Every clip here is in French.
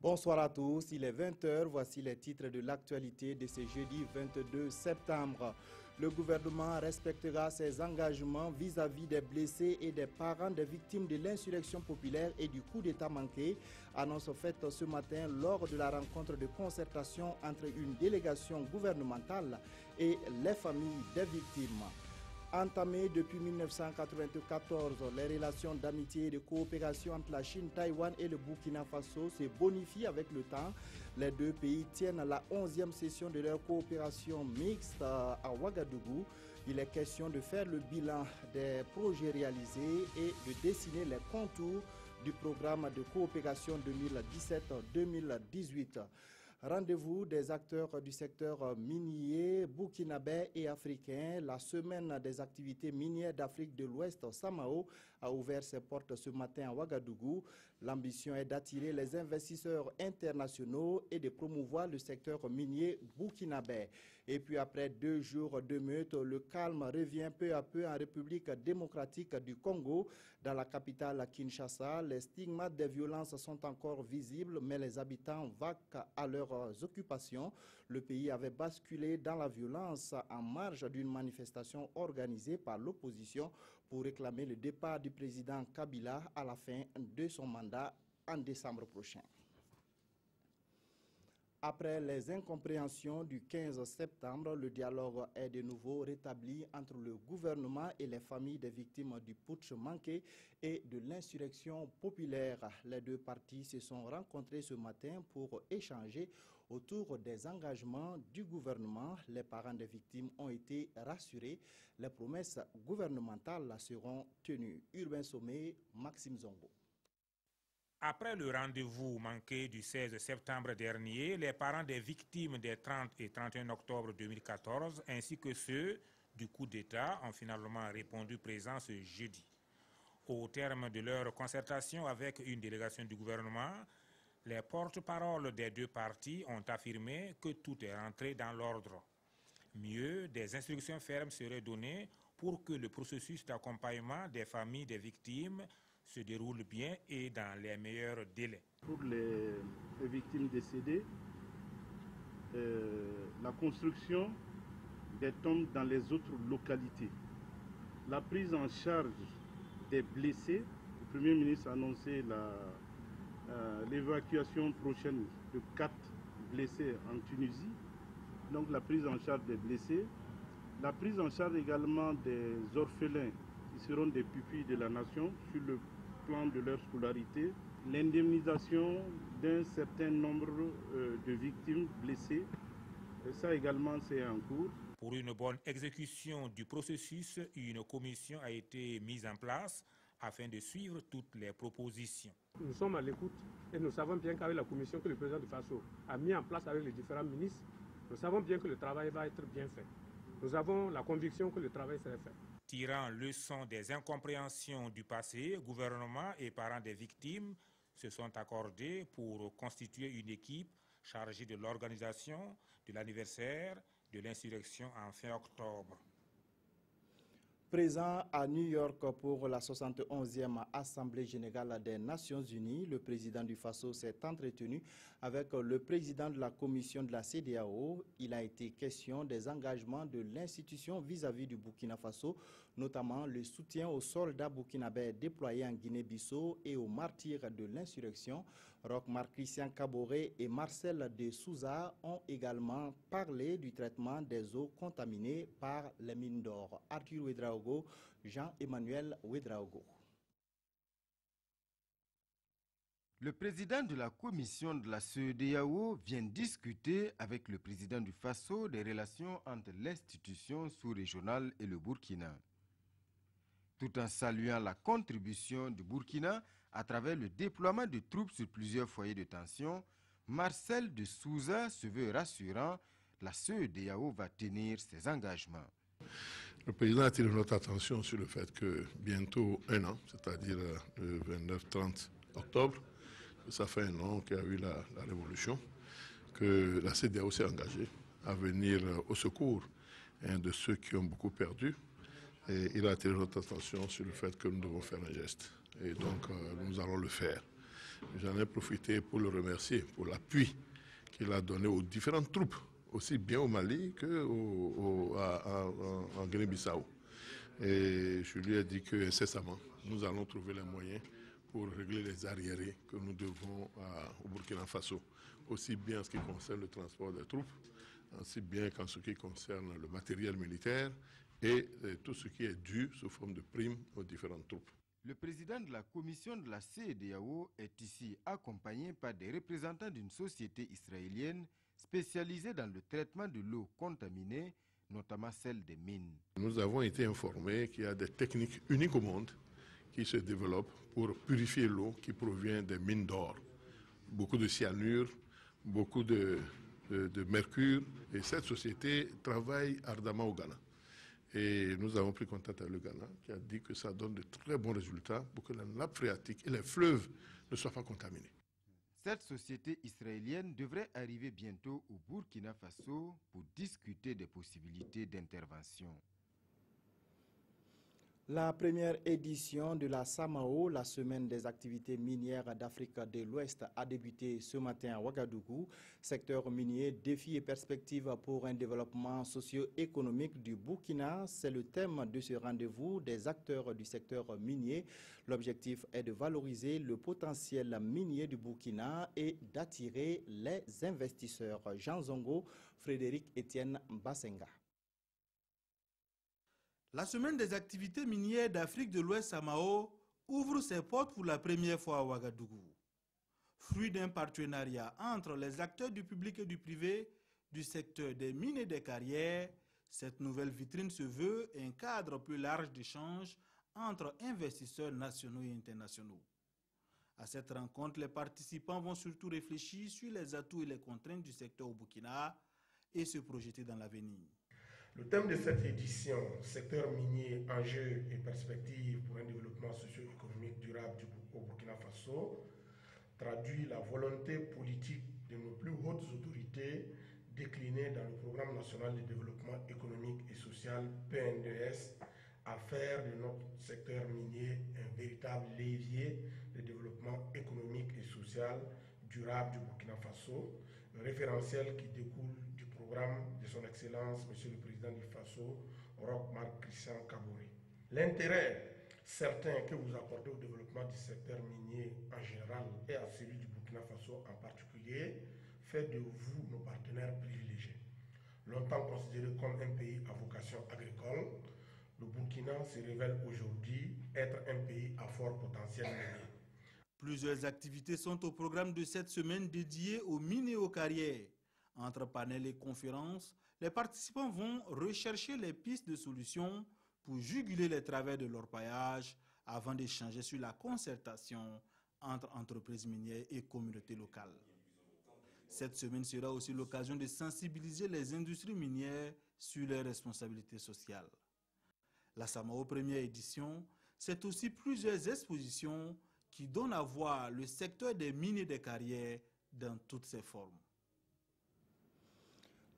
Bonsoir à tous, il est 20h, voici les titres de l'actualité de ce jeudi 22 septembre. Le gouvernement respectera ses engagements vis-à-vis des blessés et des parents des victimes de l'insurrection populaire et du coup d'État manqué, annonce faite ce matin lors de la rencontre de concertation entre une délégation gouvernementale et les familles des victimes. Entamées depuis 1994, les relations d'amitié et de coopération entre la Chine, Taïwan et le Burkina Faso se bonifient avec le temps. Les deux pays tiennent la 11e session de leur coopération mixte à Ouagadougou. Il est question de faire le bilan des projets réalisés et de dessiner les contours du programme de coopération 2017-2018. Rendez-vous des acteurs du secteur minier burkinabé et africain. La semaine des activités minières d'Afrique de l'Ouest, Samao, a ouvert ses portes ce matin à Ouagadougou. L'ambition est d'attirer les investisseurs internationaux et de promouvoir le secteur minier burkinabé. Et puis après deux jours de meute, le calme revient peu à peu en République démocratique du Congo. Dans la capitale Kinshasa, les stigmates des violences sont encore visibles, mais les habitants vaquent à leur occupations. Le pays avait basculé dans la violence en marge d'une manifestation organisée par l'opposition pour réclamer le départ du président Kabila à la fin de son mandat en décembre prochain. Après les incompréhensions du 15 septembre, le dialogue est de nouveau rétabli entre le gouvernement et les familles des victimes du putsch manqué et de l'insurrection populaire. Les deux parties se sont rencontrées ce matin pour échanger autour des engagements du gouvernement. Les parents des victimes ont été rassurés. Les promesses gouvernementales seront tenues. Urbain Sommet, Maxime Zongo. Après le rendez-vous manqué du 16 septembre dernier, les parents des victimes des 30 et 31 octobre 2014 ainsi que ceux du coup d'État ont finalement répondu présents ce jeudi. Au terme de leur concertation avec une délégation du gouvernement, les porte-paroles des deux parties ont affirmé que tout est rentré dans l'ordre. Mieux, des instructions fermes seraient données pour que le processus d'accompagnement des familles des victimes se déroule bien et dans les meilleurs délais. Pour les, victimes décédées, euh, la construction des tombes dans les autres localités, la prise en charge des blessés, le Premier ministre a annoncé euh, l'évacuation prochaine de quatre blessés en Tunisie, donc la prise en charge des blessés, la prise en charge également des orphelins qui seront des pupilles de la nation sur le de leur scolarité, l'indemnisation d'un certain nombre euh, de victimes blessées. Ça également, c'est en cours. Pour une bonne exécution du processus, une commission a été mise en place afin de suivre toutes les propositions. Nous sommes à l'écoute et nous savons bien qu'avec la commission que le président de FASO a mis en place avec les différents ministres, nous savons bien que le travail va être bien fait. Nous avons la conviction que le travail sera fait. Tirant leçon des incompréhensions du passé, gouvernement et parents des victimes se sont accordés pour constituer une équipe chargée de l'organisation de l'anniversaire de l'insurrection en fin octobre. Présent à New York pour la 71e Assemblée générale des Nations unies, le président du FASO s'est entretenu avec le président de la commission de la CDAO. Il a été question des engagements de l'institution vis-à-vis du Burkina Faso, notamment le soutien aux soldats burkinabés déployés en Guinée-Bissau et aux martyrs de l'insurrection. Roch-Marc Christian Caboret et Marcel de Souza ont également parlé du traitement des eaux contaminées par les mines d'or. Arthur Jean-Emmanuel Ouedraogo. Le président de la commission de la CEDEAO vient discuter avec le président du FASO des relations entre l'institution sous-régionale et le Burkina. Tout en saluant la contribution du Burkina à travers le déploiement de troupes sur plusieurs foyers de tension, Marcel de Souza se veut rassurant, la CEDEAO va tenir ses engagements. Le président a attiré notre attention sur le fait que bientôt un an, c'est-à-dire euh, le 29-30 octobre, ça fait un an qu'il y a eu la, révolution, que la CDAO s'est engagée à venir euh, au secours hein, de ceux qui ont beaucoup perdu. Et il a attiré notre attention sur le fait que nous devons faire un geste. Et donc, euh, nous allons le faire. J'en ai profité pour le remercier pour l'appui qu'il a donné aux différentes troupes, aussi bien au Mali qu'en Guinée-Bissau. Et je lui ai dit que incessamment, nous allons trouver les moyens pour régler les arriérés que nous devons au Burkina Faso, aussi bien en ce qui concerne le transport des troupes, aussi bien qu'en ce qui concerne le matériel militaire et, et tout ce qui est dû sous forme de primes aux différentes troupes. Le président de la commission de la CEDEAO est ici accompagné par des représentants d'une société israélienne spécialisée dans le traitement de l'eau contaminée, notamment celle des mines. Nous avons été informés qu'il y a des techniques uniques au monde qui se développent pour purifier l'eau qui provient des mines d'or. Beaucoup de cyanure, beaucoup de, de, de mercure. Et cette société travaille ardemment au Ghana. Et nous avons pris contact avec le Ghana qui a dit que ça donne de très bons résultats pour que la nappe phréatique et les fleuves ne soient pas contaminés. Cette société israélienne devrait arriver bientôt au Burkina Faso pour discuter des possibilités d'intervention. La première édition de la SAMAO, la semaine des activités minières d'Afrique de l'Ouest, a débuté ce matin à Ouagadougou. Secteur minier, défis et perspectives pour un développement socio-économique du Burkina, c'est le thème de ce rendez-vous des acteurs du secteur minier. L'objectif est de valoriser le potentiel minier du Burkina et d'attirer les investisseurs. Jean Zongo, Frédéric Etienne Bassenga. La semaine des activités minières d'Afrique de l'Ouest Samao ouvre ses portes pour la première fois à Ouagadougou. Fruit d'un partenariat entre les acteurs du public et du privé du secteur des mines et des carrières, cette nouvelle vitrine se veut un cadre plus large d'échange entre investisseurs nationaux et internationaux. À cette rencontre, les participants vont surtout réfléchir sur les atouts et les contraintes du secteur au Burkina et se projeter dans l'avenir. Le thème de cette édition, secteur minier, enjeux et perspectives pour un développement socio-économique durable au Burkina Faso, traduit la volonté politique de nos plus hautes autorités déclinées dans le Programme national de développement économique et social PNDS à faire de notre secteur minier un véritable levier de développement économique et social durable du Burkina Faso, un référentiel qui découle de son Excellence, Monsieur le Président du FASO, Roch Marc Christian Kabouri. L'intérêt certain que vous apportez au développement du secteur minier en général et à celui du Burkina Faso en particulier fait de vous nos partenaires privilégiés. Longtemps considéré comme un pays à vocation agricole, le Burkina se révèle aujourd'hui être un pays à fort potentiel minier. Plusieurs activités sont au programme de cette semaine dédiée aux mines et aux carrières. Entre panels et conférences, les participants vont rechercher les pistes de solutions pour juguler les travers de leur paillage avant d'échanger sur la concertation entre entreprises minières et communautés locales. Cette semaine sera aussi l'occasion de sensibiliser les industries minières sur leurs responsabilités sociales. La Samao première édition, c'est aussi plusieurs expositions qui donnent à voir le secteur des mines et des carrières dans toutes ses formes.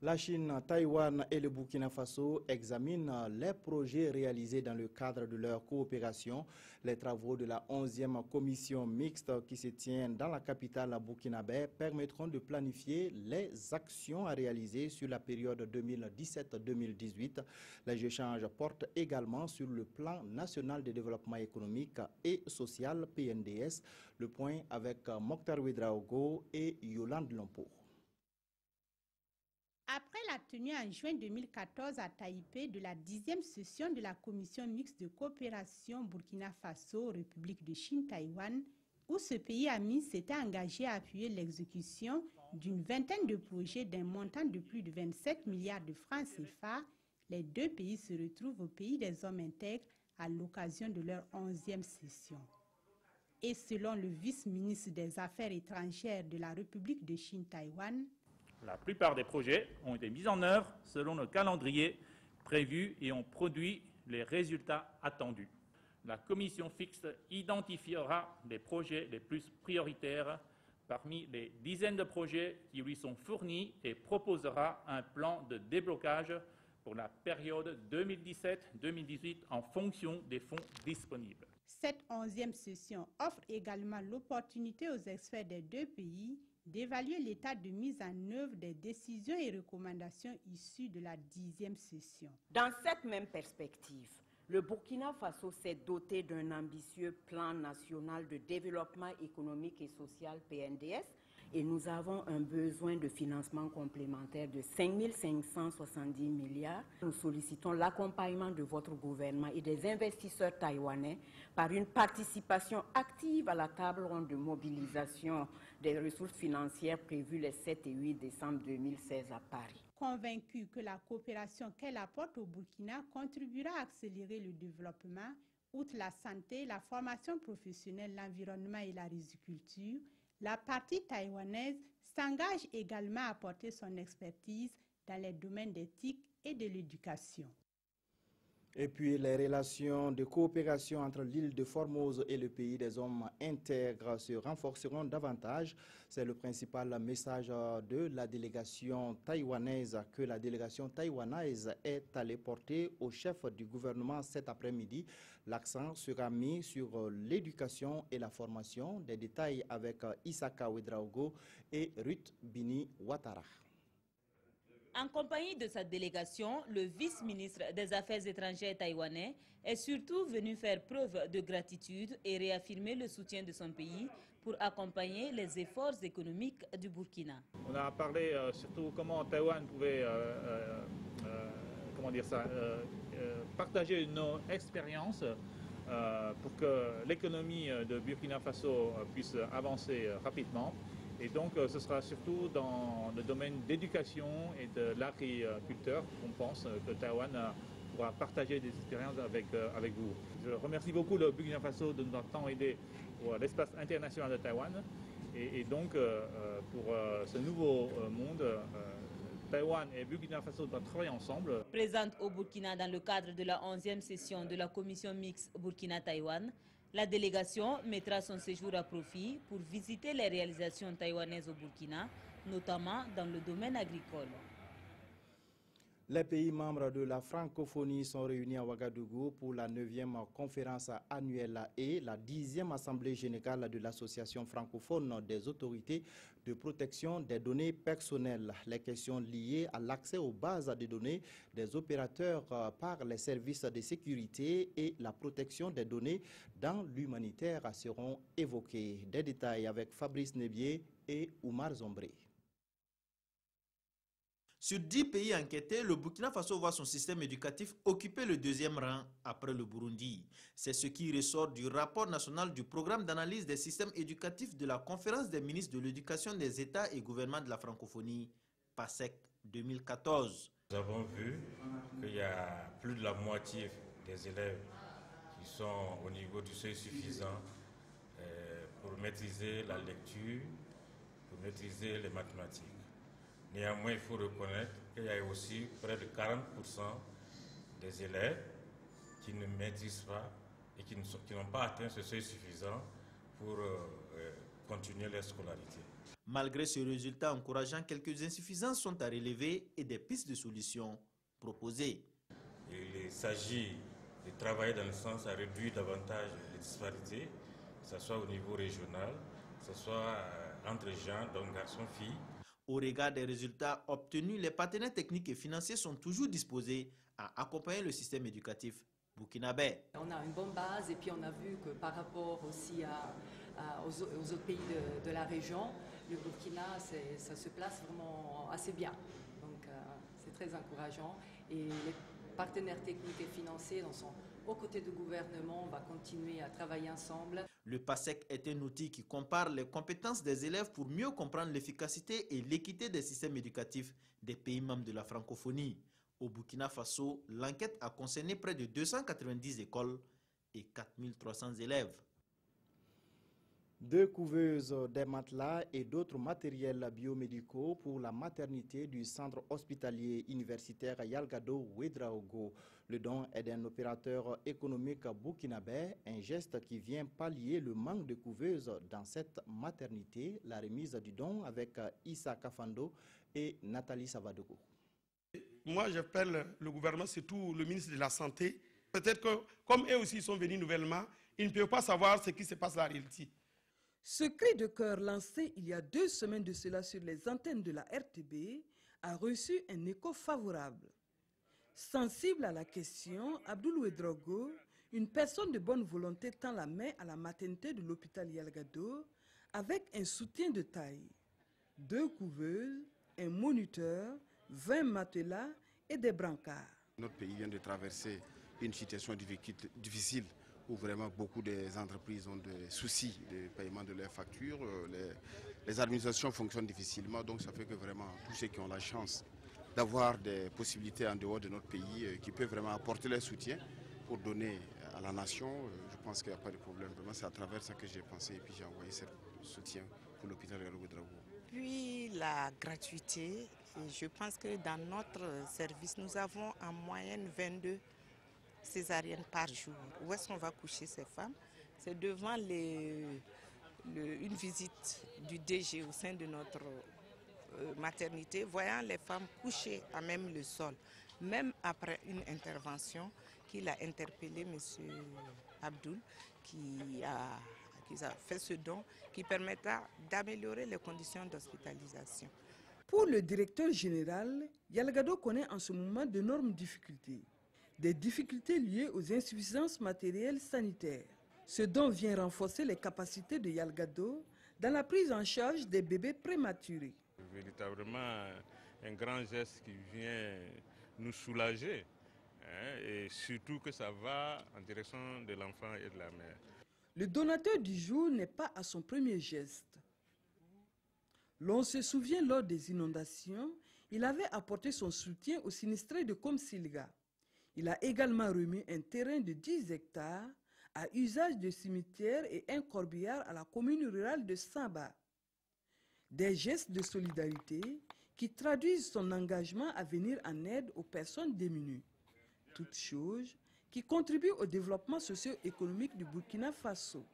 La Chine, Taïwan et le Burkina Faso examinent les projets réalisés dans le cadre de leur coopération. Les travaux de la 11e commission mixte qui se tient dans la capitale burkinabé permettront de planifier les actions à réaliser sur la période 2017-2018. Les échanges portent également sur le plan national de développement économique et social PNDS. Le point avec Mokhtar Ouedraogo et Yolande Lompo. Après la tenue en juin 2014 à Taipei de la dixième session de la Commission mixte de coopération Burkina Faso-République de Chine-Taïwan, où ce pays ami s'était engagé à appuyer l'exécution d'une vingtaine de projets d'un montant de plus de 27 milliards de francs CFA, les deux pays se retrouvent au pays des hommes intègres à l'occasion de leur onzième session. Et selon le vice-ministre des Affaires étrangères de la République de Chine-Taïwan, la plupart des projets ont été mis en œuvre selon le calendrier prévu et ont produit les résultats attendus. La commission fixe identifiera les projets les plus prioritaires parmi les dizaines de projets qui lui sont fournis et proposera un plan de déblocage pour la période 2017-2018 en fonction des fonds disponibles. Cette onzième session offre également l'opportunité aux experts des deux pays d'évaluer l'état de mise en œuvre des décisions et recommandations issues de la dixième session. Dans cette même perspective, le Burkina Faso s'est doté d'un ambitieux plan national de développement économique et social PNDS et nous avons un besoin de financement complémentaire de 5 570 milliards. Nous sollicitons l'accompagnement de votre gouvernement et des investisseurs taïwanais par une participation active à la table ronde de mobilisation des ressources financières prévues les 7 et 8 décembre 2016 à Paris. Convaincu que la coopération qu'elle apporte au Burkina contribuera à accélérer le développement, outre la santé, la formation professionnelle, l'environnement et la riziculture, la partie taïwanaise s'engage également à apporter son expertise dans les domaines d'éthique et de l'éducation. Et puis les relations de coopération entre l'île de Formose et le pays des hommes intègres se renforceront davantage. C'est le principal message de la délégation taïwanaise que la délégation taïwanaise est allée porter au chef du gouvernement cet après-midi. L'accent sera mis sur l'éducation et la formation. Des détails avec Isaka Ouedraogo et Ruth Bini Ouattara. En compagnie de sa délégation, le vice-ministre des Affaires étrangères taïwanais est surtout venu faire preuve de gratitude et réaffirmer le soutien de son pays pour accompagner les efforts économiques du Burkina. On a parlé euh, surtout comment Taïwan pouvait euh, euh, comment dire ça, partager nos expériences pour que l'économie de Burkina Faso puisse avancer rapidement. Et donc, euh, ce sera surtout dans le domaine d'éducation et de l'agriculteur qu'on pense que Taïwan pourra partager des expériences avec, euh, avec vous. Je remercie beaucoup le Burkina Faso de nous avoir tant aidé pour l'espace international de Taïwan. Et, donc, euh, pour ce nouveau monde, Taïwan et Burkina Faso doivent travailler ensemble. Présente au Burkina dans le cadre de la 11e session de la commission mixte Burkina-Taïwan, la délégation mettra son séjour à profit pour visiter les réalisations taïwanaises au Burkina, notamment dans le domaine agricole. Les pays membres de la francophonie sont réunis à Ouagadougou pour la 9e conférence annuelle et la 10e assemblée générale de l'association francophone des autorités de protection des données personnelles. Les questions liées à l'accès aux bases de données des opérateurs euh, par les services de sécurité et la protection des données dans l'humanitaire seront évoquées. Des détails avec Fabrice Nebier et Oumar Zombré. Sur dix pays enquêtés, le Burkina Faso voit son système éducatif occuper le deuxième rang après le Burundi. C'est ce qui ressort du rapport national du programme d'analyse des systèmes éducatifs de la conférence des ministres de l'éducation des États et gouvernements de la francophonie, PASEC 2014. Nous avons vu qu'il y a plus de la moitié des élèves qui sont au niveau du seuil suffisant euh, pour maîtriser la lecture, pour maîtriser les mathématiques. Néanmoins, il faut reconnaître qu'il y a aussi près de 40% des élèves qui ne maîtrisent pas et qui n'ont pas atteint ce seuil suffisant pour euh, euh, continuer leur scolarité. Malgré ce résultat encourageant, quelques insuffisances sont à relever et des pistes de solutions proposées. Il s'agit de travailler dans le sens à réduire davantage les disparités, que ce soit au niveau régional, que ce soit euh, entre gens, donc garçons-filles, au regard des résultats obtenus, les partenaires techniques et financiers sont toujours disposés à accompagner le système éducatif burkinabé. On a une bonne base et puis on a vu que par rapport aussi aux, autres pays de, la région, le Burkina, ça se place vraiment assez bien. Donc euh, c'est très encourageant. Et les partenaires techniques et financiers sont du gouvernement, on va continuer à travailler ensemble. Le PASEC est un outil qui compare les compétences des élèves pour mieux comprendre l'efficacité et l'équité des systèmes éducatifs des pays membres de la francophonie. Au Burkina Faso, l'enquête a concerné près de 290 écoles et 4300 élèves. Deux couveuses, des matelas et d'autres matériels biomédicaux pour la maternité du centre hospitalier universitaire Yalgado Ouedraogo. Le don est d'un opérateur économique burkinabé, un geste qui vient pallier le manque de couveuses dans cette maternité. La remise du don avec Issa Kafando et Nathalie Savadogo. Moi, j'appelle le gouvernement, surtout le ministre de la Santé. Peut-être que, comme eux aussi sont venus nouvellement, ils ne peuvent pas savoir ce qui se passe dans la réalité. Ce cri de cœur lancé il y a deux semaines de cela sur les antennes de la RTB a reçu un écho favorable. Sensible à la question, Abdoul Ouedraogo, une personne de bonne volonté, tend la main à la maternité de l'hôpital Yalgado avec un soutien de taille. Deux couveuses, un moniteur, 20 matelas et des brancards. Notre pays vient de traverser une situation difficile où vraiment beaucoup des entreprises ont des soucis de paiement de leurs factures. Les, les administrations fonctionnent difficilement, donc ça fait que vraiment tous ceux qui ont la chance d'avoir des possibilités en dehors de notre pays euh, qui peuvent vraiment apporter leur soutien pour donner à la nation, euh, je pense qu'il n'y a pas de problème. Vraiment, c'est à travers ça que j'ai pensé et puis j'ai envoyé ce soutien pour l'hôpital Drago. Puis la gratuité, je pense que dans notre service, nous avons en moyenne 22 césariennes par jour. Où est-ce qu'on va coucher ces femmes? C'est devant une visite du DG au sein de notre euh, maternité, voyant les femmes coucher à même le sol, même après une intervention qu'il a interpellé M. Abdul, qui a, qui a fait ce don qui permettra d'améliorer les conditions d'hospitalisation. Pour le directeur général, Yalgado connaît en ce moment d'énormes difficultés. Des difficultés liées aux insuffisances matérielles sanitaires. Ce don vient renforcer les capacités de Yalgado dans la prise en charge des bébés prématurés. Véritablement un grand geste qui vient nous soulager hein, et surtout que ça va en direction de l'enfant et de la mère. Le donateur du jour n'est pas à son premier geste. L'on se souvient lors des inondations, il avait apporté son soutien aux sinistrés de Komsilga. Il a également remis un terrain de 10 hectares à usage de cimetière et un corbillard à la commune rurale de Samba. Des gestes de solidarité qui traduisent son engagement à venir en aide aux personnes démunies. Toutes choses qui contribuent au développement socio-économique du Burkina Faso.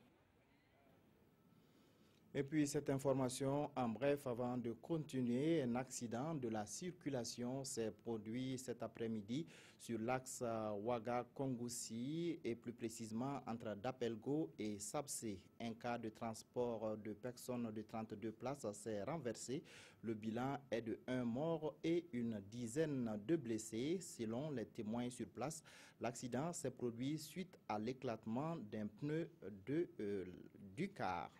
Et puis cette information, en bref, avant de continuer, un accident de la circulation s'est produit cet après-midi sur l'axe Ouaga-Kongoussi et plus précisément entre Dapelgo et Sabsé. Un cas de transport de personnes de 32 places s'est renversé. Le bilan est de un mort et une dizaine de blessés. Selon les témoins sur place, l'accident s'est produit suite à l'éclatement d'un pneu de, euh, du car.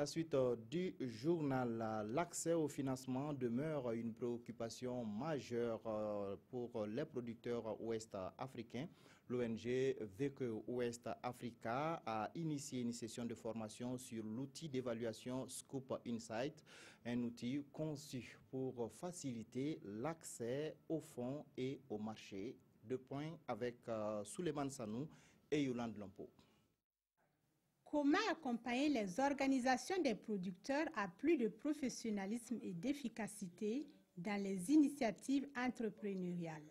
La suite euh, du journal, l'accès au financement demeure une préoccupation majeure euh, pour les producteurs ouest-africains. L'ONG VQ Ouest Africa a initié une session de formation sur l'outil d'évaluation Scoop Insight, un outil conçu pour faciliter l'accès aux fonds et au marché. Deux points avec euh, Sanou et Yolande Lampo. Comment accompagner les organisations des producteurs à plus de professionnalisme et d'efficacité dans les initiatives entrepreneuriales?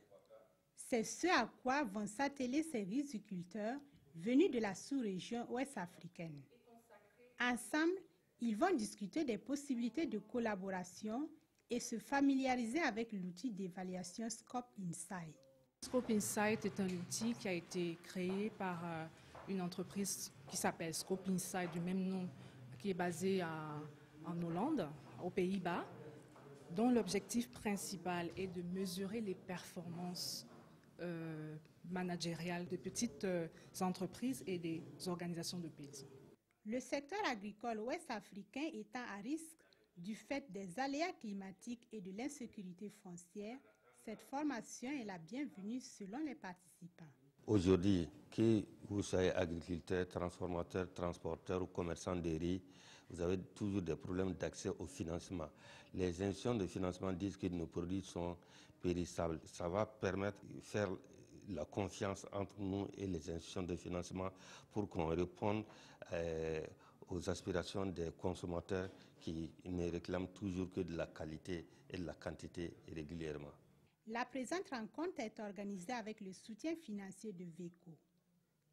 C'est ce à quoi vont s'atteler ces riziculteurs venus de la sous-région ouest africaine. Ensemble, ils vont discuter des possibilités de collaboration et se familiariser avec l'outil d'évaluation Scope Insight. Scope Insight est un outil qui a été créé par euh, une entreprise qui s'appelle Scope Insight du même nom, qui est basée en Hollande, aux Pays-Bas, dont l'objectif principal est de mesurer les performances euh, managériales de petites euh, entreprises et des organisations de paysans. Le secteur agricole ouest-africain étant à risque du fait des aléas climatiques et de l'insécurité foncière, cette formation est la bienvenue selon les participants. Aujourd'hui, que vous soyez agriculteur, transformateur, transporteur ou commerçant de riz, vous avez toujours des problèmes d'accès au financement. Les institutions de financement disent que nos produits sont périssables. Ça va permettre de faire la confiance entre nous et les institutions de financement pour qu'on réponde euh, aux aspirations des consommateurs qui ne réclament toujours que de la qualité et de la quantité régulièrement. La présente rencontre est organisée avec le soutien financier de VECO,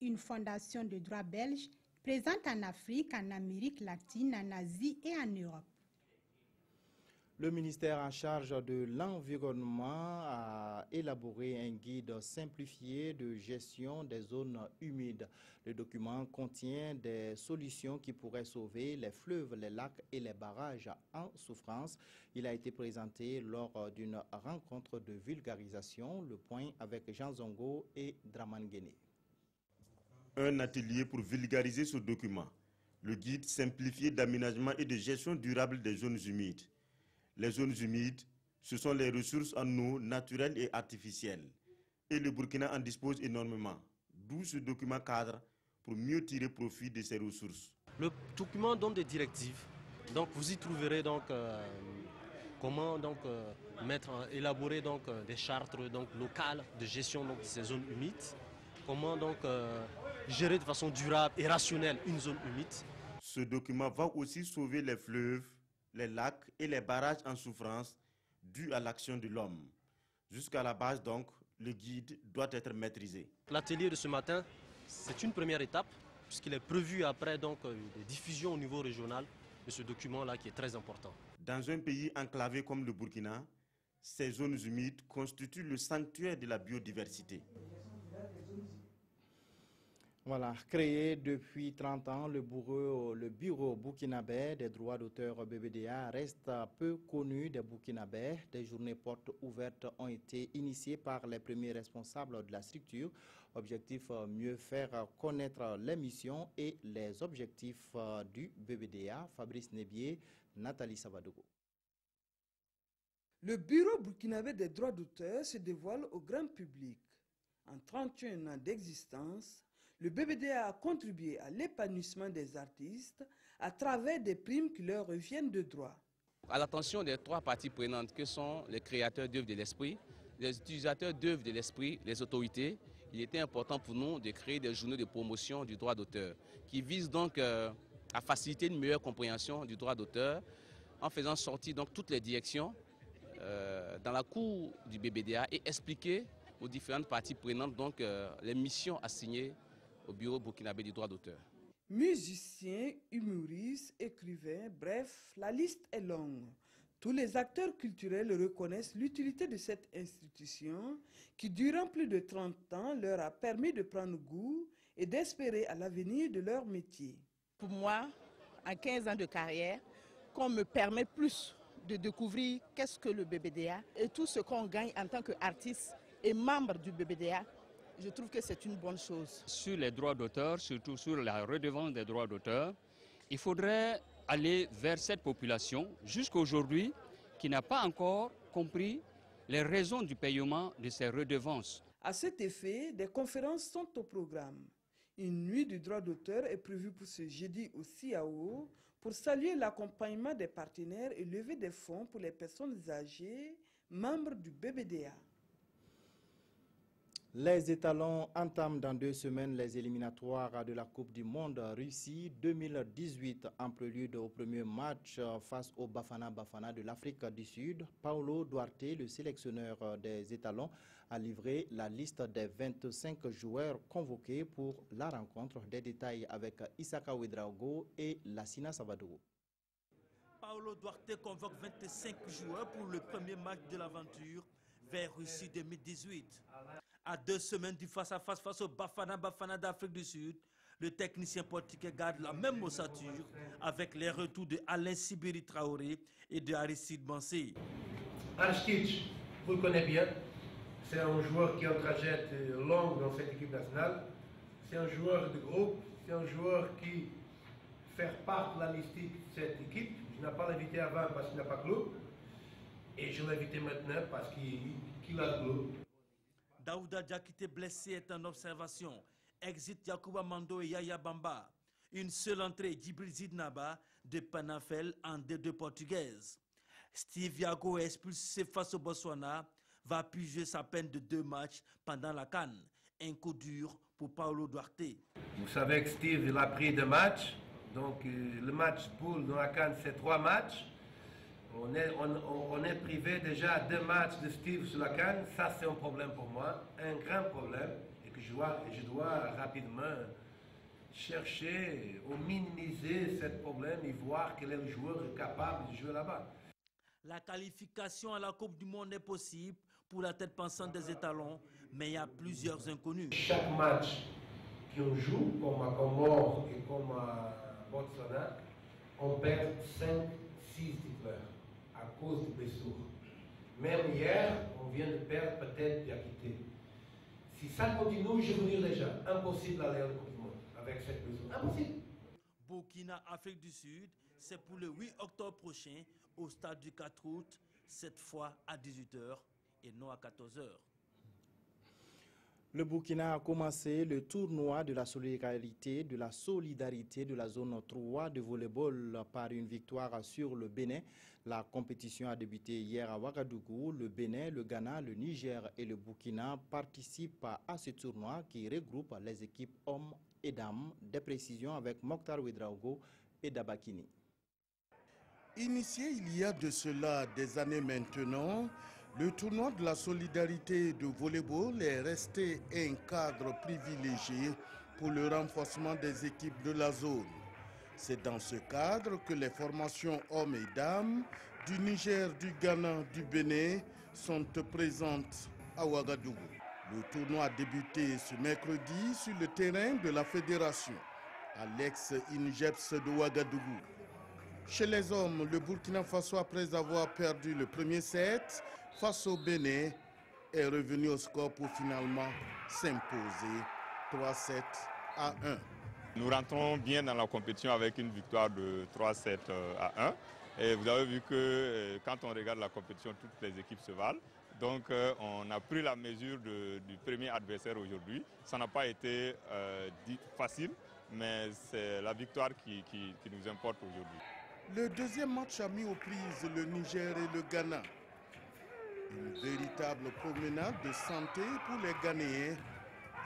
une fondation de droit belge présente en Afrique, en Amérique latine, en Asie et en Europe. Le ministère en charge de l'environnement a élaboré un guide simplifié de gestion des zones humides. Le document contient des solutions qui pourraient sauver les fleuves, les lacs et les barrages en souffrance. Il a été présenté lors d'une rencontre de vulgarisation, le point avec Jean Zongo et Draman Guéné. Un atelier pour vulgariser ce document, le guide simplifié d'aménagement et de gestion durable des zones humides. Les zones humides, ce sont les ressources en eau naturelles et artificielles. Et le Burkina en dispose énormément. D'où ce document cadre pour mieux tirer profit de ces ressources. Le document donne des directives. Donc vous y trouverez donc euh, comment donc euh, mettre, élaborer donc euh, des chartes donc locales de gestion donc, de ces zones humides. Comment donc gérer de façon durable et rationnelle une zone humide. Ce document va aussi sauver les fleuves, les lacs et les barrages en souffrance dus à l'action de l'homme. Jusqu'à la base, donc, le guide doit être maîtrisé. L'atelier de ce matin, c'est une première étape, puisqu'il est prévu après donc, euh, des diffusions au niveau régional de ce document-là qui est très important. Dans un pays enclavé comme le Burkina, ces zones humides constituent le sanctuaire de la biodiversité. Voilà, créé depuis 30 ans, le bureau, le bureau burkinabé des droits d'auteur BBDA reste peu connu des burkinabés. Des journées portes ouvertes ont été initiées par les premiers responsables de la structure. Objectif mieux faire connaître les missions et les objectifs du BBDA. Fabrice Nebier, Nathalie Savadogo. Le bureau burkinabé des droits d'auteur se dévoile au grand public. En 31 ans d'existence, le BBDA a contribué à l'épanouissement des artistes à travers des primes qui leur reviennent de droit. À l'attention des trois parties prenantes que sont les créateurs d'œuvres de l'esprit, les utilisateurs d'œuvres de l'esprit, les autorités, il était important pour nous de créer des journées de promotion du droit d'auteur qui visent donc euh, à faciliter une meilleure compréhension du droit d'auteur en faisant sortir donc toutes les directions euh, dans la cour du BBDA et expliquer aux différentes parties prenantes donc euh, les missions assignées au Bureau burkinabé du droit d'auteur. Musiciens, humoristes, écrivains, bref, la liste est longue. Tous les acteurs culturels reconnaissent l'utilité de cette institution qui, durant plus de 30 ans, leur a permis de prendre goût et d'espérer à l'avenir de leur métier. Pour moi, en 15 ans de carrière, qu'on me permet plus de découvrir qu'est-ce que le BBDA et tout ce qu'on gagne en tant qu'artiste et membre du BBDA, je trouve que c'est une bonne chose. Sur les droits d'auteur, surtout sur la redevance des droits d'auteur, il faudrait aller vers cette population jusqu'aujourd'hui qui n'a pas encore compris les raisons du paiement de ces redevances. À cet effet, des conférences sont au programme. Une nuit du droit d'auteur est prévue pour ce jeudi au CIAO pour saluer l'accompagnement des partenaires et lever des fonds pour les personnes âgées membres du BBDA. Les étalons entament dans deux semaines les éliminatoires de la Coupe du Monde Russie 2018 en prélude au premier match face au Bafana Bafana de l'Afrique du Sud. Paolo Duarte, le sélectionneur des étalons, a livré la liste des 25 joueurs convoqués pour la rencontre. Des détails avec Isaka Ouedraogo et Lassina Savadou. Paolo Duarte convoque 25 joueurs pour le premier match de l'aventure vers Russie 2018. À deux semaines du face-à-face face au Bafana Bafana d'Afrique du Sud, le technicien portugais garde la même ossature avec les retours de Alain Sibiri Traoré et de Aristide Mansé. Aristide, vous le connaissez bien. C'est un joueur qui est en trajet long dans cette équipe nationale. C'est un joueur de groupe. C'est un joueur qui fait part de la mystique de cette équipe. Je n'ai pas l'invité avant parce qu'il n'a pas club. Et je l'ai invité maintenant parce qu'il a le club. Daouda Diakité blessé est en observation. Exit Yacouba Mando et Yaya Bamba. Une seule entrée, Djibril Zidnaba de Panafel en D2 portugaise. Steve Yago expulsé face au Botswana va puiser sa peine de deux matchs pendant la Cannes. Un coup dur pour Paulo Duarte. Vous savez que Steve il a pris deux matchs. Donc le match pool dans la Cannes, c'est trois matchs. On est, on, est, privé déjà deux matchs de Steve sur la canne. Ça, c'est un problème pour moi, un grand problème, et que je dois, je dois rapidement chercher ou minimiser ce problème et voir quel est le joueur capable de jouer là-bas. La qualification à la Coupe du Monde est possible pour la tête pensante des étalons, mais il y a plusieurs inconnus. Chaque match qu'on joue, comme à Comore et comme à Botswana, on perd 5-6 titulaires cause du blessure. Même hier, on vient de perdre peut-être Diakité. Si ça continue, je vous dis déjà, impossible d'aller la Coupe du Monde avec cette blessure. Impossible. Burkina, Afrique du Sud, c'est pour le 8 octobre prochain au stade du 4 août, cette fois à 18h et non à 14h. Le Burkina a commencé le tournoi de la solidarité, de la solidarité de la zone 3 de volleyball par une victoire sur le Bénin. La compétition a débuté hier à Ouagadougou. Le Bénin, le Ghana, le Niger et le Burkina participent à ce tournoi qui regroupe les équipes hommes et dames. Des précisions avec Mokhtar Ouedraogo et Dabakini. Initié il y a de cela des années maintenant, le tournoi de la solidarité de volleyball est resté un cadre privilégié pour le renforcement des équipes de la zone. C'est dans ce cadre que les formations hommes et dames du Niger, du Ghana, du Bénin sont présentes à Ouagadougou. Le tournoi a débuté ce mercredi sur le terrain de la fédération, à l'ex-INGEPS de Ouagadougou. Chez les hommes, le Burkina Faso, après avoir perdu le premier set face au Bénin, est revenu au score pour finalement s'imposer 3-7 à 1. Nous rentrons bien dans la compétition avec une victoire de 3-7 à 1. Et vous avez vu que quand on regarde la compétition, toutes les équipes se valent. Donc on a pris la mesure du premier adversaire aujourd'hui. Ça n'a pas été facile, mais c'est la victoire qui, qui nous importe aujourd'hui. Le deuxième match a mis aux prises le Niger et le Ghana. Une véritable promenade de santé pour les Ghanéens.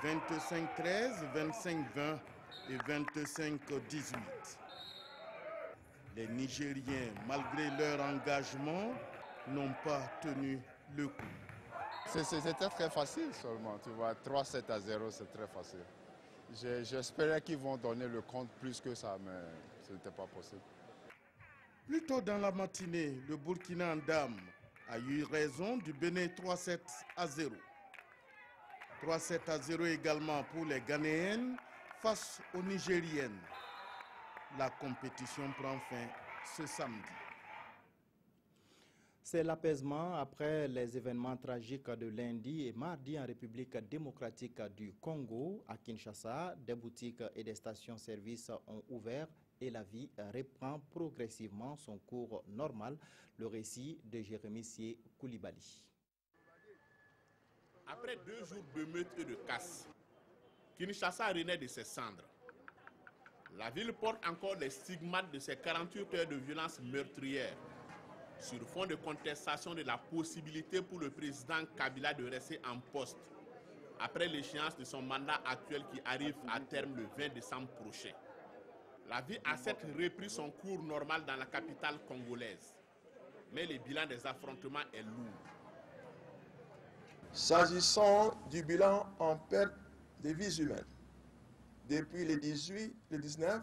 25-13, 25-20 et 25-18. Les Nigériens, malgré leur engagement, n'ont pas tenu le coup. C'était très facile seulement, tu vois, 3-7 à 0, c'est très facile. J'espérais qu'ils vont donner le compte plus que ça, mais ce n'était pas possible. Plus tôt dans la matinée, le Burkina en dame a eu raison du Bénin 3-7 à 0. 3-7 à 0 également pour les Ghanéennes face aux Nigériennes. La compétition prend fin ce samedi. C'est l'apaisement après les événements tragiques de lundi et mardi en République démocratique du Congo. À Kinshasa, des boutiques et des stations-service ont ouvert et la vie reprend progressivement son cours normal. Le récit de Jérémy Sié Koulibaly. Après deux jours de meute et de casse, Kinshasa renaît de ses cendres. La ville porte encore les stigmates de ces 48 heures de violence meurtrière sur fond de contestation de la possibilité pour le président Kabila de rester en poste après l'échéance de son mandat actuel qui arrive à terme le 20 décembre prochain. La vie a certes repris son cours normal dans la capitale congolaise, mais le bilan des affrontements est lourd. S'agissant du bilan en perte de vies humaines, depuis le 18, le 19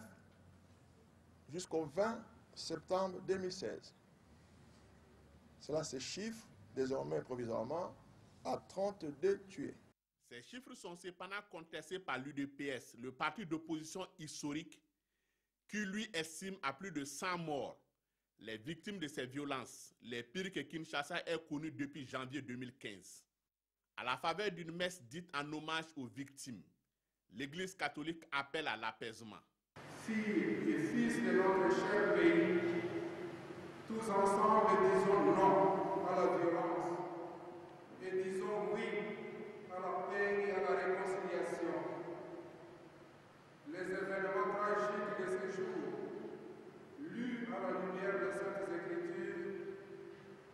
jusqu'au 20 septembre 2016, cela se chiffre désormais provisoirement à 32 tués. Ces chiffres sont cependant contestés par l'UDPS, le parti d'opposition historique, qui lui estime à plus de 100 morts les victimes de ces violences, les pires que Kinshasa ait connues depuis janvier 2015. À la faveur d'une messe dite en hommage aux victimes, l'Église catholique appelle à l'apaisement. Filles et fils de notre cher pays, tous ensemble disons non à la violence et disons oui à la paix et à la réconciliation. Les événements tragiques de ces jours, lus à la lumière des Saintes Écritures,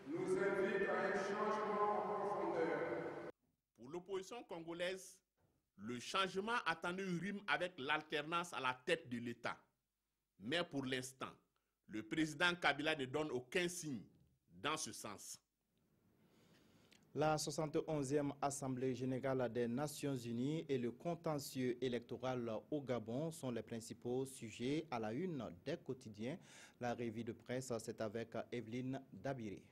nous invitent à un changement en profondeur. Pour l'opposition congolaise, le changement attendu rime avec l'alternance à la tête de l'État. Mais pour l'instant, le président Kabila ne donne aucun signe dans ce sens. La 71e Assemblée générale des Nations unies et le contentieux électoral au Gabon sont les principaux sujets à la une des quotidiens. La revue de presse, c'est avec Evelyne Dabiré.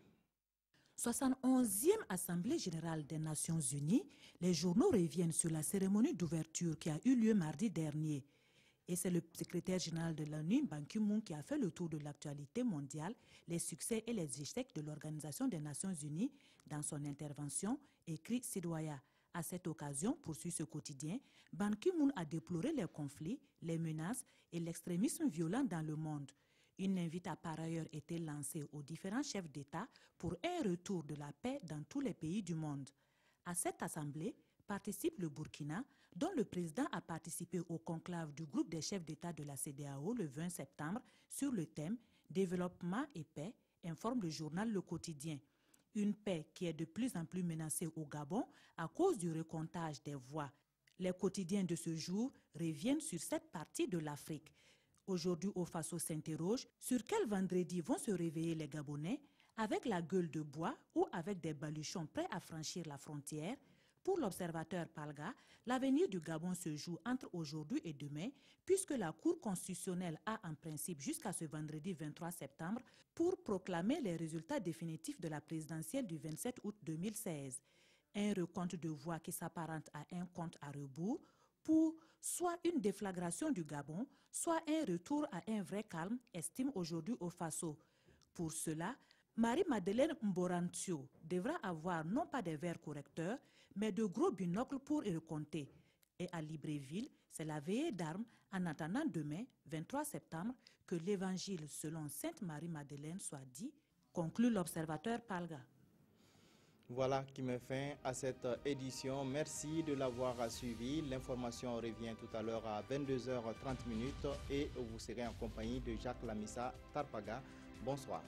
71e Assemblée générale des Nations unies, les journaux reviennent sur la cérémonie d'ouverture qui a eu lieu mardi dernier. Et c'est le secrétaire général de l'ONU, Ban Ki-moon, qui a fait le tour de l'actualité mondiale, les succès et les échecs de l'Organisation des Nations unies dans son intervention, écrit Sidoya. À cette occasion, poursuit ce quotidien, Ban Ki-moon a déploré les conflits, les menaces et l'extrémisme violent dans le monde. Une invite a par ailleurs été lancée aux différents chefs d'État pour un retour de la paix dans tous les pays du monde. À cette assemblée participe le Burkina, dont le président a participé au conclave du groupe des chefs d'État de la CDAO le 20 septembre sur le thème Développement et paix, informe le journal Le Quotidien. Une paix qui est de plus en plus menacée au Gabon à cause du recomptage des voix. Les quotidiens de ce jour reviennent sur cette partie de l'Afrique. Aujourd'hui, au Faso s'interroge sur quel vendredi vont se réveiller les Gabonais, avec la gueule de bois ou avec des baluchons prêts à franchir la frontière. Pour l'observateur Palga, l'avenir du Gabon se joue entre aujourd'hui et demain, puisque la Cour constitutionnelle a en principe jusqu'à ce vendredi 23 septembre pour proclamer les résultats définitifs de la présidentielle du 27 août 2016. Un recompte de voix qui s'apparente à un compte à rebours pour soit une déflagration du Gabon, soit un retour à un vrai calme, estime aujourd'hui au Faso. Pour cela, Marie-Madeleine Mborantio devra avoir non pas des verres correcteurs, mais de gros binocles pour y recompter. Et à Libreville, c'est la veillée d'armes en attendant demain, 23 septembre, que l'évangile selon Sainte Marie-Madeleine soit dit, conclut l'observateur Palga. Voilà qui met fin à cette édition. Merci de l'avoir suivi. L'information revient tout à l'heure à 22h30 et vous serez en compagnie de Jacques Lamissa Tarpaga. Bonsoir.